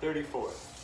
34.